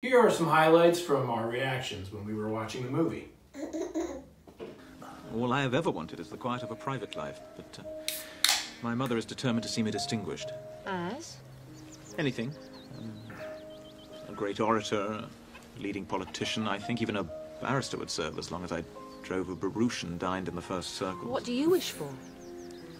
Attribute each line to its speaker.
Speaker 1: Here are some highlights from our reactions when we were watching the movie.
Speaker 2: All I have ever wanted is the quiet of a private life, but uh, my mother is determined to see me distinguished.
Speaker 3: As?
Speaker 2: Anything. Um, a great orator, a leading politician, I think even a barrister would serve as long as I drove a barouche and dined in the first circle.
Speaker 3: What do you wish for?